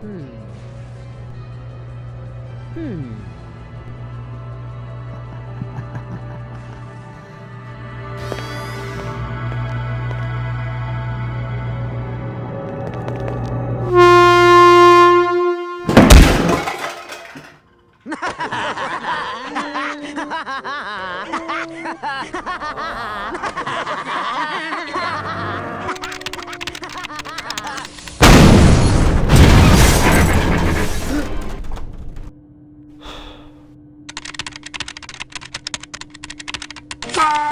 Hmm. Hmm. Ha ha ha ha! Bye.